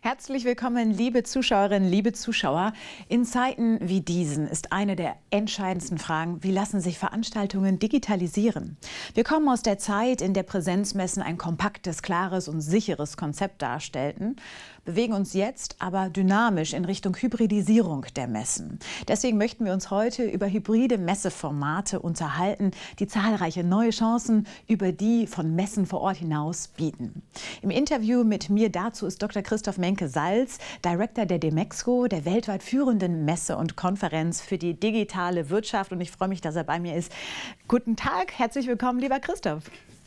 Herzlich willkommen, liebe Zuschauerinnen, liebe Zuschauer. In Zeiten wie diesen ist eine der entscheidendsten Fragen, wie lassen sich Veranstaltungen digitalisieren? Wir kommen aus der Zeit, in der Präsenzmessen ein kompaktes, klares und sicheres Konzept darstellten, bewegen uns jetzt aber dynamisch in Richtung Hybridisierung der Messen. Deswegen möchten wir uns heute über hybride Messeformate unterhalten, die zahlreiche neue Chancen über die von Messen vor Ort hinaus bieten. Im Interview mit mir dazu ist Dr. Christoph Menk Menke Salz, Director der Demexco, der weltweit führenden Messe und Konferenz für die digitale Wirtschaft. Und ich freue mich, dass er bei mir ist. Guten Tag, herzlich willkommen, lieber Christoph.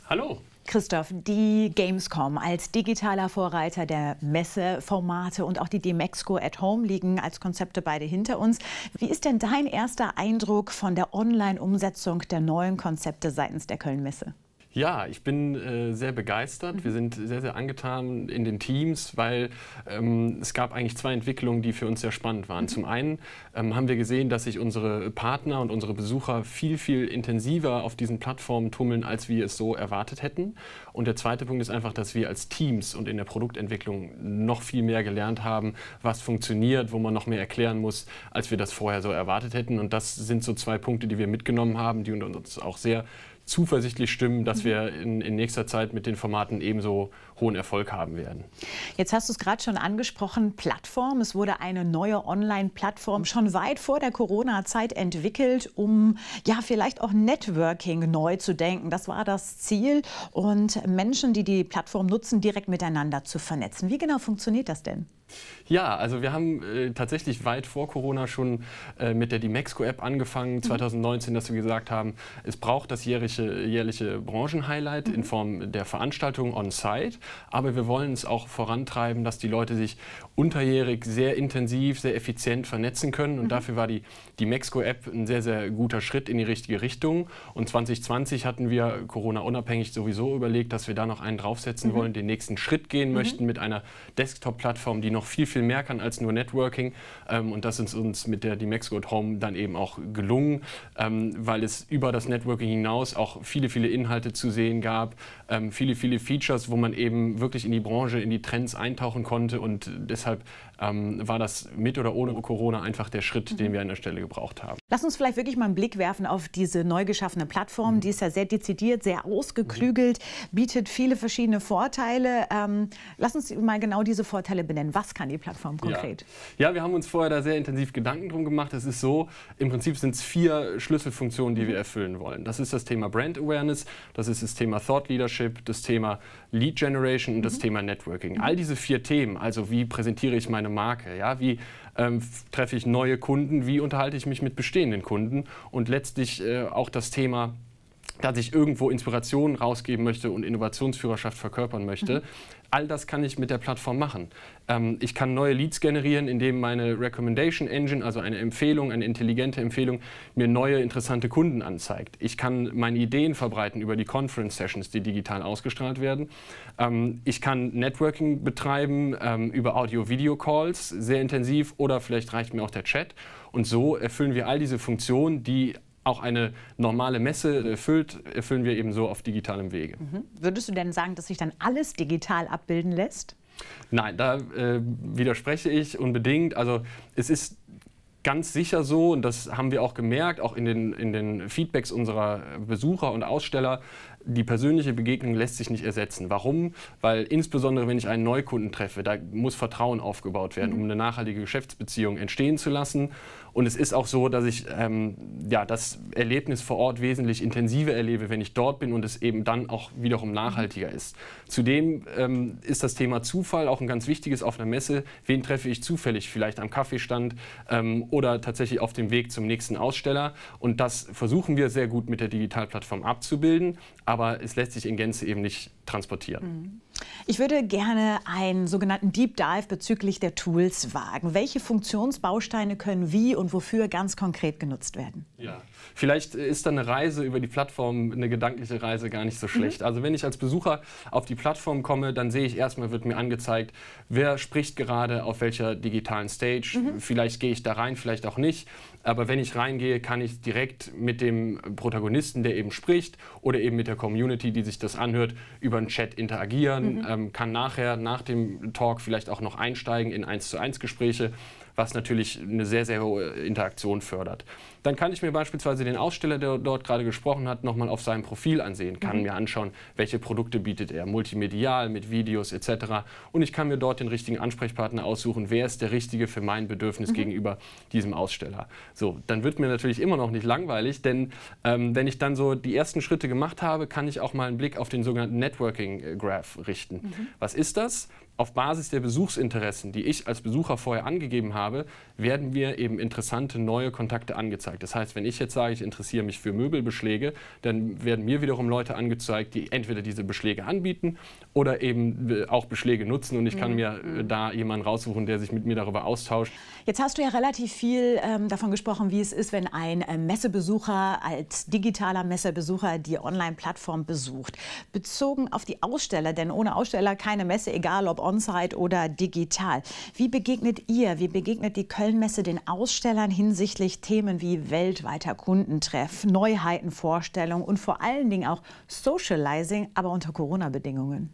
Hallo. Christoph, die Gamescom als digitaler Vorreiter der Messeformate und auch die Demexco at Home liegen als Konzepte beide hinter uns. Wie ist denn dein erster Eindruck von der Online-Umsetzung der neuen Konzepte seitens der Köln-Messe? Ja, ich bin äh, sehr begeistert. Mhm. Wir sind sehr, sehr angetan in den Teams, weil ähm, es gab eigentlich zwei Entwicklungen, die für uns sehr spannend waren. Mhm. Zum einen ähm, haben wir gesehen, dass sich unsere Partner und unsere Besucher viel, viel intensiver auf diesen Plattformen tummeln, als wir es so erwartet hätten. Und der zweite Punkt ist einfach, dass wir als Teams und in der Produktentwicklung noch viel mehr gelernt haben, was funktioniert, wo man noch mehr erklären muss, als wir das vorher so erwartet hätten. Und das sind so zwei Punkte, die wir mitgenommen haben, die uns auch sehr zuversichtlich stimmen, dass mhm. wir in, in, nächster Zeit mit den Formaten ebenso hohen Erfolg haben werden. Jetzt hast du es gerade schon angesprochen, Plattform. Es wurde eine neue Online-Plattform schon weit vor der Corona-Zeit entwickelt, um ja vielleicht auch Networking neu zu denken. Das war das Ziel und Menschen, die die Plattform nutzen, direkt miteinander zu vernetzen. Wie genau funktioniert das denn? Ja, also wir haben äh, tatsächlich weit vor Corona schon äh, mit der Dimexco-App angefangen, 2019, mhm. dass wir gesagt haben, es braucht das jährliche, jährliche Branchenhighlight mhm. in Form der Veranstaltung on-site, aber wir wollen es auch vorantreiben, dass die Leute sich unterjährig sehr intensiv, sehr effizient vernetzen können und mhm. dafür war die Dimexco-App ein sehr, sehr guter Schritt in die richtige Richtung und 2020 hatten wir Corona-unabhängig sowieso überlegt, dass wir da noch einen draufsetzen mhm. wollen, den nächsten Schritt gehen mhm. möchten mit einer Desktop-Plattform, die noch viel, viel mehr kann als nur Networking. Ähm, und das ist uns mit der Dimexco at Home dann eben auch gelungen, ähm, weil es über das Networking hinaus auch viele, viele Inhalte zu sehen gab, ähm, viele, viele Features, wo man eben wirklich in die Branche, in die Trends eintauchen konnte. Und deshalb deshalb ähm, war das mit oder ohne Corona einfach der Schritt, mhm. den wir an der Stelle gebraucht haben. Lass uns vielleicht wirklich mal einen Blick werfen auf diese neu geschaffene Plattform. Mhm. Die ist ja sehr dezidiert, sehr ausgeklügelt, mhm. bietet viele verschiedene Vorteile. Ähm, lass uns mal genau diese Vorteile benennen. Was kann die Plattform konkret? Ja. ja, wir haben uns vorher da sehr intensiv Gedanken drum gemacht. Es ist so, im Prinzip sind es vier Schlüsselfunktionen, die wir erfüllen wollen. Das ist das Thema Brand Awareness, das ist das Thema Thought Leadership, das Thema Lead Generation und das mhm. Thema Networking. All diese vier Themen, also wie präsentiere ich meine Marke, ja, wie ähm, treffe ich neue Kunden, wie unterhalte ich mich mit bestehenden Kunden? Und letztlich äh, auch das Thema dass ich irgendwo Inspiration rausgeben möchte und Innovationsführerschaft verkörpern möchte. Mhm. All das kann ich mit der Plattform machen. Ähm, ich kann neue Leads generieren, indem meine Recommendation Engine, also eine Empfehlung, eine intelligente Empfehlung, mir neue interessante Kunden anzeigt. Ich kann meine Ideen verbreiten über die Conference Sessions, die digital ausgestrahlt werden. Ähm, ich kann Networking betreiben ähm, über Audio-Video-Calls, sehr intensiv, oder vielleicht reicht mir auch der Chat. Und so erfüllen wir all diese Funktionen, die auch eine normale Messe erfüllt, erfüllen wir eben so auf digitalem Wege. Mhm. Würdest du denn sagen, dass sich dann alles digital abbilden lässt? Nein, da äh, widerspreche ich unbedingt. Also es ist ganz sicher so, und das haben wir auch gemerkt, auch in den, in den Feedbacks unserer Besucher und Aussteller, die persönliche Begegnung lässt sich nicht ersetzen. Warum? Weil insbesondere, wenn ich einen Neukunden treffe, da muss Vertrauen aufgebaut werden, mhm. um eine nachhaltige Geschäftsbeziehung entstehen zu lassen. Und es ist auch so, dass ich ähm, ja, das Erlebnis vor Ort wesentlich intensiver erlebe, wenn ich dort bin und es eben dann auch wiederum nachhaltiger ist. Zudem ähm, ist das Thema Zufall auch ein ganz wichtiges auf einer Messe. Wen treffe ich zufällig? Vielleicht am Kaffeestand ähm, oder tatsächlich auf dem Weg zum nächsten Aussteller. Und das versuchen wir sehr gut mit der Digitalplattform abzubilden aber es lässt sich in Gänze eben nicht transportieren. Mhm. Ich würde gerne einen sogenannten Deep Dive bezüglich der Tools wagen. Welche Funktionsbausteine können wie und wofür ganz konkret genutzt werden? Ja, vielleicht ist dann eine Reise über die Plattform, eine gedankliche Reise gar nicht so mhm. schlecht. Mhm. Also wenn ich als Besucher auf die Plattform komme, dann sehe ich erstmal, wird mir angezeigt, wer spricht gerade auf welcher digitalen Stage. Mhm. Vielleicht gehe ich da rein, vielleicht auch nicht. Aber wenn ich reingehe, kann ich direkt mit dem Protagonisten, der eben spricht, oder eben mit der Community, die sich das anhört, über einen Chat interagieren. mhm. Ähm, kann nachher, nach dem Talk vielleicht auch noch einsteigen in 1 zu 1 Gespräche was natürlich eine sehr, sehr hohe Interaktion fördert. Dann kann ich mir beispielsweise den Aussteller, der dort gerade gesprochen hat, nochmal auf seinem Profil ansehen, kann mhm. mir anschauen, welche Produkte bietet er, multimedial, mit Videos etc. Und ich kann mir dort den richtigen Ansprechpartner aussuchen, wer ist der richtige für mein Bedürfnis mhm. gegenüber diesem Aussteller. So, dann wird mir natürlich immer noch nicht langweilig, denn ähm, wenn ich dann so die ersten Schritte gemacht habe, kann ich auch mal einen Blick auf den sogenannten Networking Graph richten. Mhm. Was ist das? Auf Basis der Besuchsinteressen, die ich als Besucher vorher angegeben habe, werden mir eben interessante neue Kontakte angezeigt. Das heißt, wenn ich jetzt sage, ich interessiere mich für Möbelbeschläge, dann werden mir wiederum Leute angezeigt, die entweder diese Beschläge anbieten oder eben äh, auch Beschläge nutzen und ich kann mhm. mir äh, da jemanden raussuchen, der sich mit mir darüber austauscht. Jetzt hast du ja relativ viel ähm, davon gesprochen, wie es ist, wenn ein äh, Messebesucher als digitaler Messebesucher die Online-Plattform besucht. Bezogen auf die Aussteller, denn ohne Aussteller keine Messe, egal ob on-site oder digital. Wie begegnet ihr, wie begegnet die Köln-Messe den Ausstellern hinsichtlich Themen wie weltweiter Kundentreff, Neuheitenvorstellung und vor allen Dingen auch Socializing, aber unter Corona-Bedingungen?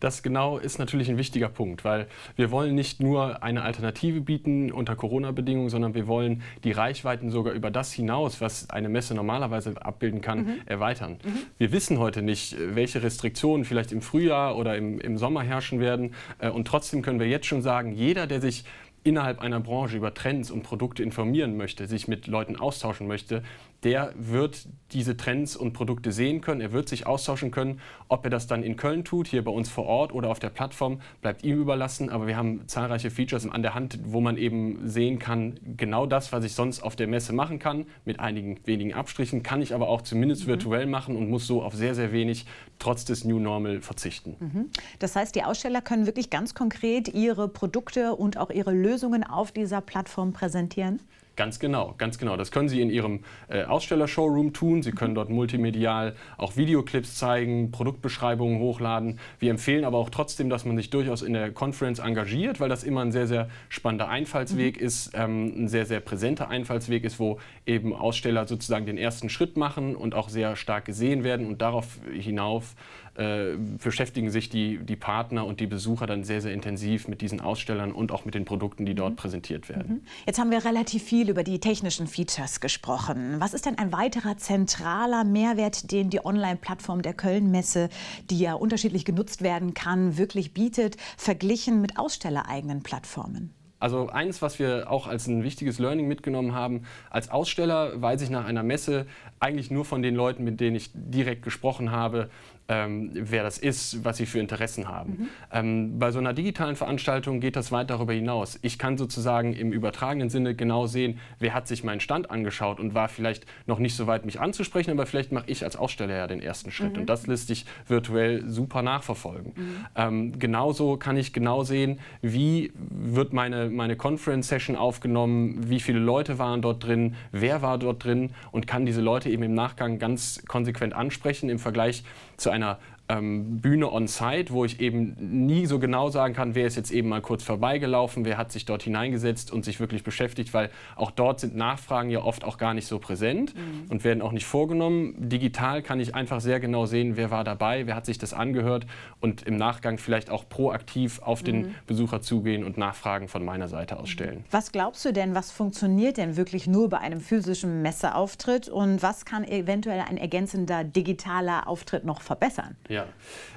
Das genau ist natürlich ein wichtiger Punkt, weil wir wollen nicht nur eine Alternative bieten unter Corona-Bedingungen, sondern wir wollen die Reichweiten sogar über das hinaus, was eine Messe normalerweise abbilden kann, mhm. erweitern. Mhm. Wir wissen heute nicht, welche Restriktionen vielleicht im Frühjahr oder im, im Sommer herrschen werden. Äh, und trotzdem können wir jetzt schon sagen, jeder, der sich innerhalb einer Branche über Trends und Produkte informieren möchte, sich mit Leuten austauschen möchte, der wird diese Trends und Produkte sehen können, er wird sich austauschen können. Ob er das dann in Köln tut, hier bei uns vor Ort oder auf der Plattform, bleibt ihm überlassen. Aber wir haben zahlreiche Features an der Hand, wo man eben sehen kann, genau das, was ich sonst auf der Messe machen kann, mit einigen wenigen Abstrichen, kann ich aber auch zumindest mhm. virtuell machen und muss so auf sehr, sehr wenig trotz des New Normal verzichten. Mhm. Das heißt, die Aussteller können wirklich ganz konkret ihre Produkte und auch ihre Lösungen auf dieser Plattform präsentieren? Ganz genau, ganz genau. Das können Sie in Ihrem äh, Aussteller-Showroom tun. Sie können dort multimedial auch Videoclips zeigen, Produktbeschreibungen hochladen. Wir empfehlen aber auch trotzdem, dass man sich durchaus in der Conference engagiert, weil das immer ein sehr, sehr spannender Einfallsweg mhm. ist, ähm, ein sehr, sehr präsenter Einfallsweg ist, wo eben Aussteller sozusagen den ersten Schritt machen und auch sehr stark gesehen werden und darauf hinauf äh, beschäftigen sich die, die Partner und die Besucher dann sehr, sehr intensiv mit diesen Ausstellern und auch mit den Produkten, die dort mhm. präsentiert werden. Mhm. Jetzt haben wir relativ viel über die technischen Features gesprochen. Was ist denn ein weiterer zentraler Mehrwert, den die Online-Plattform der Köln-Messe, die ja unterschiedlich genutzt werden kann, wirklich bietet, verglichen mit ausstellereigenen Plattformen? Also eins, was wir auch als ein wichtiges Learning mitgenommen haben, als Aussteller weiß ich nach einer Messe eigentlich nur von den Leuten, mit denen ich direkt gesprochen habe, ähm, wer das ist, was sie für Interessen haben. Mhm. Ähm, bei so einer digitalen Veranstaltung geht das weit darüber hinaus. Ich kann sozusagen im übertragenen Sinne genau sehen, wer hat sich meinen Stand angeschaut und war vielleicht noch nicht so weit, mich anzusprechen, aber vielleicht mache ich als Aussteller ja den ersten Schritt. Mhm. Und das lässt sich virtuell super nachverfolgen. Mhm. Ähm, genauso kann ich genau sehen, wie wird meine, meine Conference-Session aufgenommen, wie viele Leute waren dort drin, wer war dort drin und kann diese Leute eben im Nachgang ganz konsequent ansprechen im Vergleich zu einer ähm, Bühne on-site, wo ich eben nie so genau sagen kann, wer ist jetzt eben mal kurz vorbeigelaufen, wer hat sich dort hineingesetzt und sich wirklich beschäftigt, weil auch dort sind Nachfragen ja oft auch gar nicht so präsent mhm. und werden auch nicht vorgenommen. Digital kann ich einfach sehr genau sehen, wer war dabei, wer hat sich das angehört und im Nachgang vielleicht auch proaktiv auf mhm. den Besucher zugehen und Nachfragen von meiner Seite aus stellen. Was glaubst du denn, was funktioniert denn wirklich nur bei einem physischen Messeauftritt und was kann eventuell ein ergänzender digitaler Auftritt noch verbessern? Ja,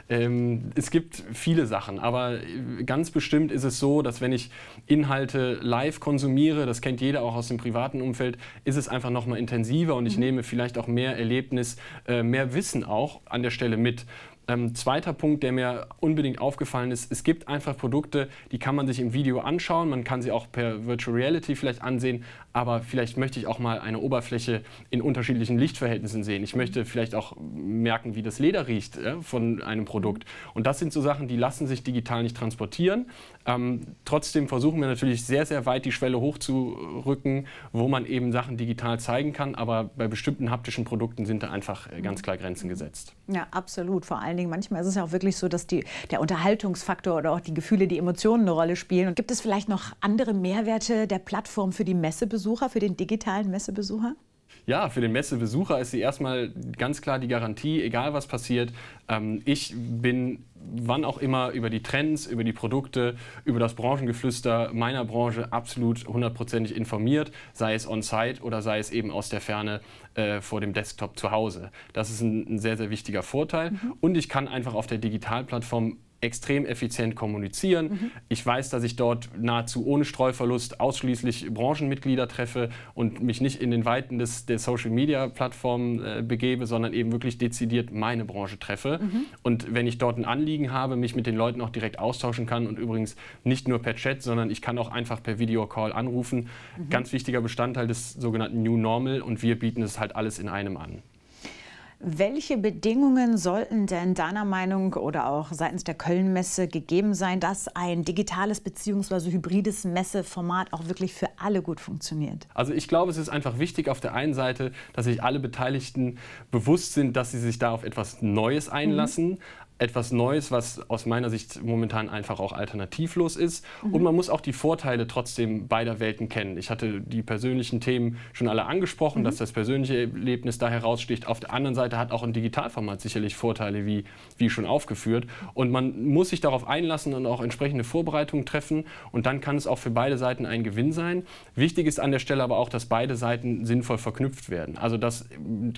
ähm, es gibt viele Sachen, aber ganz bestimmt ist es so, dass wenn ich Inhalte live konsumiere, das kennt jeder auch aus dem privaten Umfeld, ist es einfach noch mal intensiver und ich mhm. nehme vielleicht auch mehr Erlebnis, äh, mehr Wissen auch an der Stelle mit. Ähm, zweiter Punkt, der mir unbedingt aufgefallen ist, es gibt einfach Produkte, die kann man sich im Video anschauen, man kann sie auch per Virtual Reality vielleicht ansehen, aber vielleicht möchte ich auch mal eine Oberfläche in unterschiedlichen Lichtverhältnissen sehen. Ich möchte vielleicht auch merken, wie das Leder riecht äh, von einem Produkt. Und das sind so Sachen, die lassen sich digital nicht transportieren. Ähm, trotzdem versuchen wir natürlich sehr, sehr weit die Schwelle hochzurücken, wo man eben Sachen digital zeigen kann, aber bei bestimmten haptischen Produkten sind da einfach äh, ganz klar Grenzen gesetzt. Ja, absolut. Vor allen Dingen, manchmal ist es ja auch wirklich so, dass die, der Unterhaltungsfaktor oder auch die Gefühle, die Emotionen eine Rolle spielen. Und gibt es vielleicht noch andere Mehrwerte der Plattform für die Messebesucher, für den digitalen Messebesucher? Ja, für den Messebesucher ist sie erstmal ganz klar die Garantie, egal was passiert. Ähm, ich bin wann auch immer über die Trends, über die Produkte, über das Branchengeflüster meiner Branche absolut hundertprozentig informiert, sei es on-site oder sei es eben aus der Ferne äh, vor dem Desktop zu Hause. Das ist ein, ein sehr, sehr wichtiger Vorteil. Mhm. Und ich kann einfach auf der Digitalplattform extrem effizient kommunizieren. Mhm. Ich weiß, dass ich dort nahezu ohne Streuverlust ausschließlich Branchenmitglieder treffe und mich nicht in den Weiten des, der Social-Media-Plattformen äh, begebe, sondern eben wirklich dezidiert meine Branche treffe. Mhm. Und wenn ich dort ein Anliegen habe, mich mit den Leuten auch direkt austauschen kann und übrigens nicht nur per Chat, sondern ich kann auch einfach per Videocall anrufen. Mhm. Ganz wichtiger Bestandteil des sogenannten New Normal und wir bieten es halt alles in einem an. Welche Bedingungen sollten denn deiner Meinung oder auch seitens der Köln-Messe gegeben sein, dass ein digitales bzw. hybrides Messeformat auch wirklich für alle gut funktioniert? Also ich glaube, es ist einfach wichtig auf der einen Seite, dass sich alle Beteiligten bewusst sind, dass sie sich da auf etwas Neues einlassen. Mhm etwas Neues, was aus meiner Sicht momentan einfach auch alternativlos ist. Mhm. Und man muss auch die Vorteile trotzdem beider Welten kennen. Ich hatte die persönlichen Themen schon alle angesprochen, mhm. dass das persönliche Erlebnis da heraussticht. Auf der anderen Seite hat auch ein Digitalformat sicherlich Vorteile, wie, wie schon aufgeführt. Und man muss sich darauf einlassen und auch entsprechende Vorbereitungen treffen. Und dann kann es auch für beide Seiten ein Gewinn sein. Wichtig ist an der Stelle aber auch, dass beide Seiten sinnvoll verknüpft werden. Also dass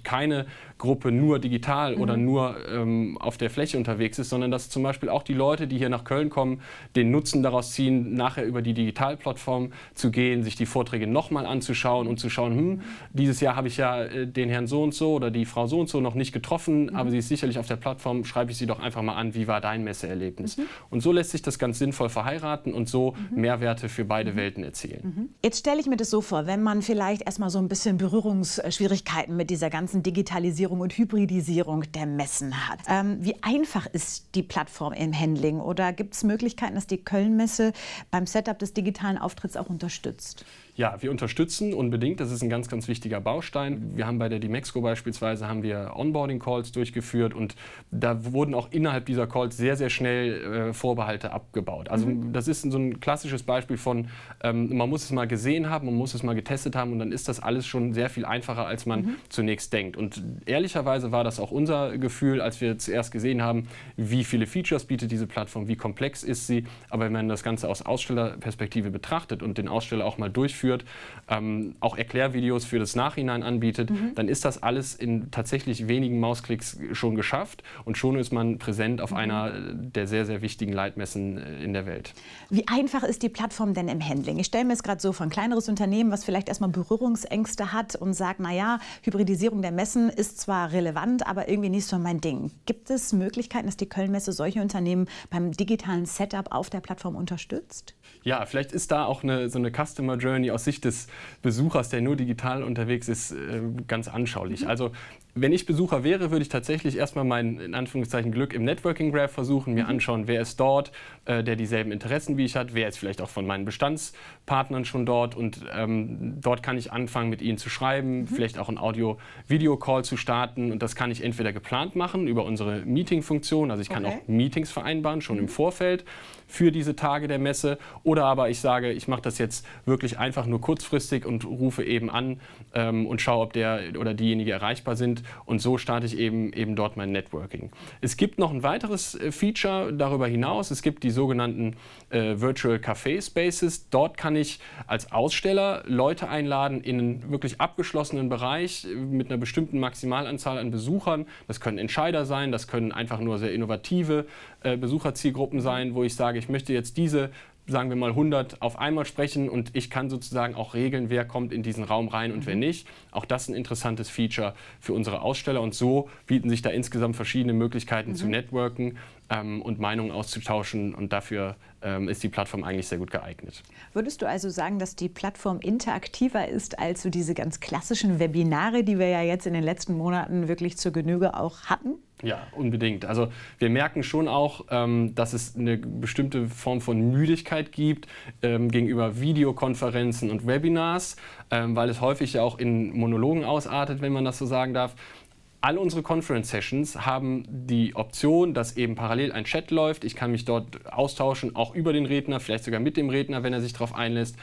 keine Gruppe nur digital mhm. oder nur ähm, auf der Fläche unterwegs unterwegs ist, sondern dass zum Beispiel auch die Leute, die hier nach Köln kommen, den Nutzen daraus ziehen, nachher über die Digitalplattform zu gehen, sich die Vorträge nochmal anzuschauen und zu schauen, hm, dieses Jahr habe ich ja äh, den Herrn so und so oder die Frau so und so noch nicht getroffen, mhm. aber sie ist sicherlich auf der Plattform, schreibe ich sie doch einfach mal an, wie war dein Messeerlebnis? Mhm. Und so lässt sich das ganz sinnvoll verheiraten und so mhm. Mehrwerte für beide mhm. Welten erzielen. Mhm. Jetzt stelle ich mir das so vor, wenn man vielleicht erstmal so ein bisschen Berührungsschwierigkeiten mit dieser ganzen Digitalisierung und Hybridisierung der Messen hat. Ähm, wie einfach einfach ist die Plattform im Handling? Oder gibt es Möglichkeiten, dass die Köln-Messe beim Setup des digitalen Auftritts auch unterstützt? Ja, wir unterstützen unbedingt. Das ist ein ganz, ganz wichtiger Baustein. Wir haben bei der Dimexco beispielsweise haben wir Onboarding-Calls durchgeführt und da wurden auch innerhalb dieser Calls sehr, sehr schnell äh, Vorbehalte abgebaut. Also mhm. das ist so ein klassisches Beispiel von, ähm, man muss es mal gesehen haben, man muss es mal getestet haben und dann ist das alles schon sehr viel einfacher, als man mhm. zunächst denkt. Und ehrlicherweise war das auch unser Gefühl, als wir zuerst gesehen haben, wie viele Features bietet diese Plattform, wie komplex ist sie. Aber wenn man das Ganze aus Ausstellerperspektive betrachtet und den Aussteller auch mal durchführt, durchführt, ähm, auch Erklärvideos für das Nachhinein anbietet, mhm. dann ist das alles in tatsächlich wenigen Mausklicks schon geschafft und schon ist man präsent auf mhm. einer der sehr, sehr wichtigen Leitmessen äh, in der Welt. Wie einfach ist die Plattform denn im Handling? Ich stelle mir es gerade so vor, ein kleineres Unternehmen, was vielleicht erstmal Berührungsängste hat und sagt, naja, Hybridisierung der Messen ist zwar relevant, aber irgendwie nicht so mein Ding. Gibt es Möglichkeiten, dass die Kölnmesse solche Unternehmen beim digitalen Setup auf der Plattform unterstützt? Ja, vielleicht ist da auch eine, so eine Customer Journey aus Sicht des Besuchers, der nur digital unterwegs ist, äh, ganz anschaulich. Mhm. Also wenn ich Besucher wäre, würde ich tatsächlich erstmal mein in Anführungszeichen Glück im Networking Graph versuchen, mir mhm. anschauen, wer ist dort, äh, der dieselben Interessen wie ich hat, wer ist vielleicht auch von meinen Bestandspartnern schon dort und ähm, dort kann ich anfangen, mit ihnen zu schreiben, mhm. vielleicht auch ein Audio-Video-Call zu starten und das kann ich entweder geplant machen über unsere Meeting-Funktion, also ich kann okay. auch Meetings vereinbaren, schon mhm. im Vorfeld für diese Tage der Messe oder aber ich sage, ich mache das jetzt wirklich einfach nur kurzfristig und rufe eben an ähm, und schaue, ob der oder diejenige erreichbar sind und so starte ich eben, eben dort mein Networking. Es gibt noch ein weiteres äh, Feature darüber hinaus. Es gibt die sogenannten äh, Virtual Café Spaces. Dort kann ich als Aussteller Leute einladen in einen wirklich abgeschlossenen Bereich äh, mit einer bestimmten Maximalanzahl an Besuchern. Das können Entscheider sein, das können einfach nur sehr innovative äh, Besucherzielgruppen sein, wo ich sage, ich möchte jetzt diese sagen wir mal 100 auf einmal sprechen und ich kann sozusagen auch regeln, wer kommt in diesen Raum rein und mhm. wer nicht. Auch das ist ein interessantes Feature für unsere Aussteller und so bieten sich da insgesamt verschiedene Möglichkeiten mhm. zu networken ähm, und Meinungen auszutauschen und dafür ähm, ist die Plattform eigentlich sehr gut geeignet. Würdest du also sagen, dass die Plattform interaktiver ist als so diese ganz klassischen Webinare, die wir ja jetzt in den letzten Monaten wirklich zur Genüge auch hatten? Ja, unbedingt. Also wir merken schon auch, ähm, dass es eine bestimmte Form von Müdigkeit gibt ähm, gegenüber Videokonferenzen und Webinars, ähm, weil es häufig ja auch in Monologen ausartet, wenn man das so sagen darf. Alle unsere Conference Sessions haben die Option, dass eben parallel ein Chat läuft. Ich kann mich dort austauschen, auch über den Redner, vielleicht sogar mit dem Redner, wenn er sich darauf einlässt.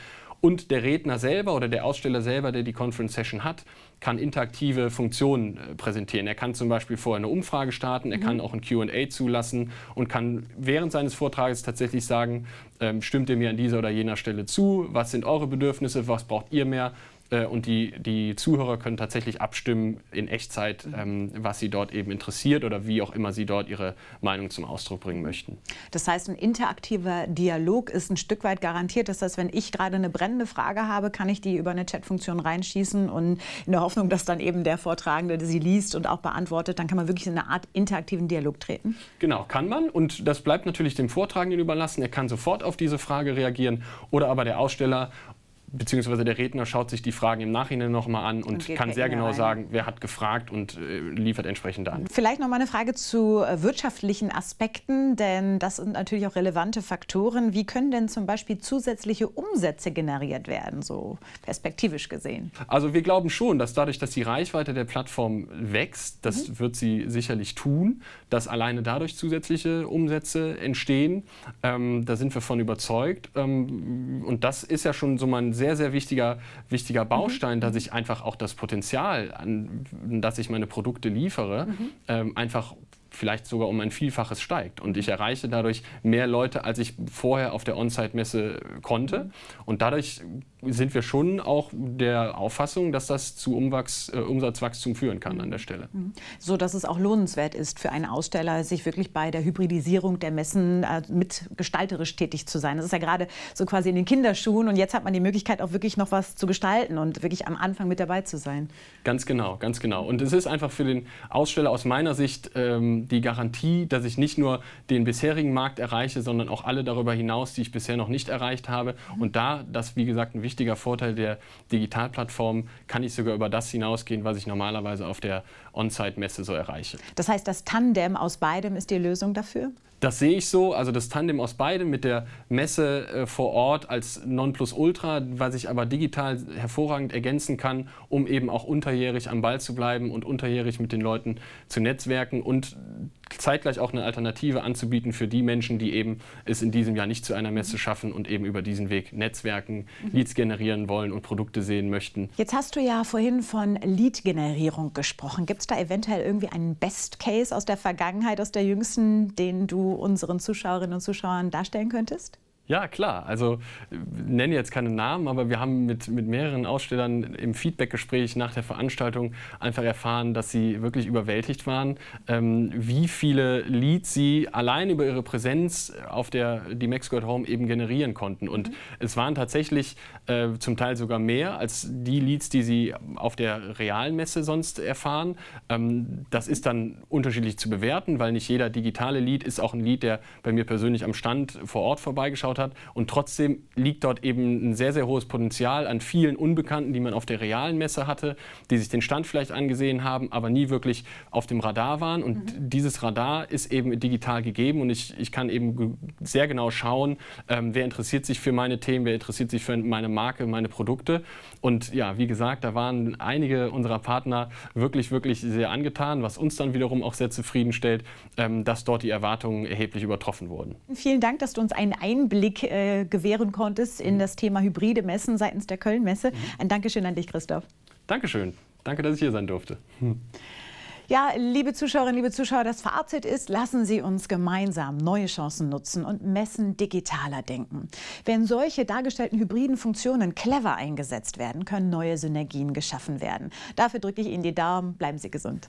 Und der Redner selber oder der Aussteller selber, der die Conference Session hat, kann interaktive Funktionen äh, präsentieren. Er kann zum Beispiel vorher eine Umfrage starten, er mhm. kann auch ein QA zulassen und kann während seines Vortrages tatsächlich sagen, ähm, stimmt ihr mir an dieser oder jener Stelle zu, was sind eure Bedürfnisse, was braucht ihr mehr und die, die Zuhörer können tatsächlich abstimmen in Echtzeit, ähm, was sie dort eben interessiert oder wie auch immer sie dort ihre Meinung zum Ausdruck bringen möchten. Das heißt, ein interaktiver Dialog ist ein Stück weit garantiert. Das heißt, wenn ich gerade eine brennende Frage habe, kann ich die über eine Chatfunktion reinschießen und in der Hoffnung, dass dann eben der Vortragende sie liest und auch beantwortet, dann kann man wirklich in eine Art interaktiven Dialog treten. Genau, kann man. Und das bleibt natürlich dem Vortragenden überlassen. Er kann sofort auf diese Frage reagieren oder aber der Aussteller beziehungsweise der Redner schaut sich die Fragen im Nachhinein nochmal an und, und kann sehr genau rein. sagen, wer hat gefragt und äh, liefert entsprechend an. Vielleicht noch mal eine Frage zu äh, wirtschaftlichen Aspekten, denn das sind natürlich auch relevante Faktoren. Wie können denn zum Beispiel zusätzliche Umsätze generiert werden, so perspektivisch gesehen? Also wir glauben schon, dass dadurch, dass die Reichweite der Plattform wächst, das mhm. wird sie sicherlich tun, dass alleine dadurch zusätzliche Umsätze entstehen. Ähm, da sind wir von überzeugt. Ähm, und das ist ja schon so mal ein sehr, sehr wichtiger, wichtiger mhm. Baustein, mhm. dass ich einfach auch das Potenzial, an das ich meine Produkte liefere, mhm. ähm, einfach vielleicht sogar um ein Vielfaches steigt. Und ich erreiche dadurch mehr Leute, als ich vorher auf der On-Site-Messe konnte. Und dadurch sind wir schon auch der Auffassung, dass das zu Umwachs, äh, Umsatzwachstum führen kann an der Stelle. Mhm. So dass es auch lohnenswert ist für einen Aussteller, sich wirklich bei der Hybridisierung der Messen äh, mit gestalterisch tätig zu sein. Das ist ja gerade so quasi in den Kinderschuhen und jetzt hat man die Möglichkeit auch wirklich noch was zu gestalten und wirklich am Anfang mit dabei zu sein. Ganz genau, ganz genau. Und es ist einfach für den Aussteller aus meiner Sicht ähm, die Garantie, dass ich nicht nur den bisherigen Markt erreiche, sondern auch alle darüber hinaus, die ich bisher noch nicht erreicht habe. Mhm. Und da das, wie gesagt, ein wichtiger Vorteil der Digitalplattform, kann ich sogar über das hinausgehen, was ich normalerweise auf der On-Site-Messe so erreiche. Das heißt, das Tandem aus beidem ist die Lösung dafür? Das sehe ich so, also das Tandem aus beidem mit der Messe äh, vor Ort als Nonplusultra, was ich aber digital hervorragend ergänzen kann, um eben auch unterjährig am Ball zu bleiben und unterjährig mit den Leuten zu netzwerken und zeitgleich auch eine Alternative anzubieten für die Menschen, die eben es in diesem Jahr nicht zu einer Messe schaffen und eben über diesen Weg Netzwerken, Leads generieren wollen und Produkte sehen möchten. Jetzt hast du ja vorhin von Lead-Generierung gesprochen. Gibt es da eventuell irgendwie einen Best Case aus der Vergangenheit, aus der jüngsten, den du unseren Zuschauerinnen und Zuschauern darstellen könntest? Ja, klar. Also nenne jetzt keine Namen, aber wir haben mit, mit mehreren Ausstellern im Feedbackgespräch nach der Veranstaltung einfach erfahren, dass sie wirklich überwältigt waren, ähm, wie viele Leads sie allein über ihre Präsenz auf der die Max Home eben generieren konnten. Und mhm. es waren tatsächlich äh, zum Teil sogar mehr als die Leads, die sie auf der realen Messe sonst erfahren. Ähm, das ist dann unterschiedlich zu bewerten, weil nicht jeder digitale Lead ist auch ein Lead, der bei mir persönlich am Stand vor Ort vorbeigeschaut aufgebaut hat. Und trotzdem liegt dort eben ein sehr, sehr hohes Potenzial an vielen Unbekannten, die man auf der realen Messe hatte, die sich den Stand vielleicht angesehen haben, aber nie wirklich auf dem Radar waren. Und mhm. dieses Radar ist eben digital gegeben und ich, ich kann eben sehr genau schauen, ähm, wer interessiert sich für meine Themen, wer interessiert sich für meine Marke, meine Produkte. Und ja, wie gesagt, da waren einige unserer Partner wirklich, wirklich sehr angetan, was uns dann wiederum auch sehr zufriedenstellt, ähm, dass dort die Erwartungen erheblich übertroffen wurden. Vielen Dank, dass du uns einen Einblick Einblick äh, gewähren konntest in mhm. das Thema hybride Messen seitens der Köln-Messe. Mhm. Ein Dankeschön an dich, Christoph. Dankeschön. Danke, dass ich hier sein durfte. Hm. Ja, liebe Zuschauerinnen, liebe Zuschauer, das Fazit ist, lassen Sie uns gemeinsam neue Chancen nutzen und Messen digitaler denken. Wenn solche dargestellten hybriden Funktionen clever eingesetzt werden, können neue Synergien geschaffen werden. Dafür drücke ich Ihnen die Daumen. Bleiben Sie gesund.